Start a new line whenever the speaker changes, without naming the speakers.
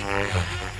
Mm-hmm.